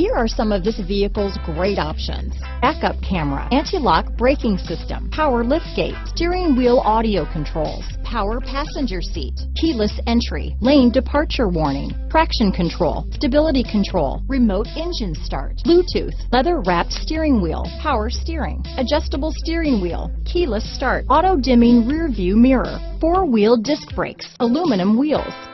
Here are some of this vehicle's great options. Backup camera, anti-lock braking system, power liftgate, steering wheel audio controls, power passenger seat, keyless entry, lane departure warning, traction control, stability control, remote engine start, Bluetooth, leather wrapped steering wheel, power steering, adjustable steering wheel, keyless start, auto dimming rear view mirror, four wheel disc brakes, aluminum wheels,